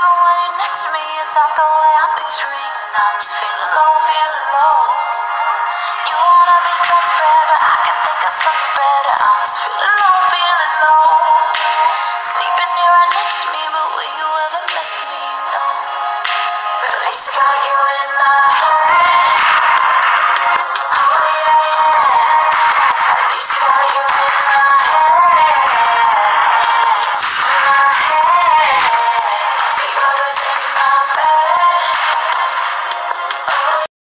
Even when you're next to me it's not the way I'm picturing. I'm just feeling low, feeling low. You wanna be friends forever? I can think of something better. I'm just feeling low, feeling low. Sleeping here right next to me, but will you ever miss me? No. But at least I got you